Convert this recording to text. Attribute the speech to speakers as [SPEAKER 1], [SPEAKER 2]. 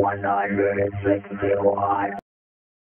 [SPEAKER 1] 161